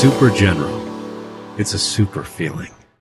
Super General. It's a super feeling.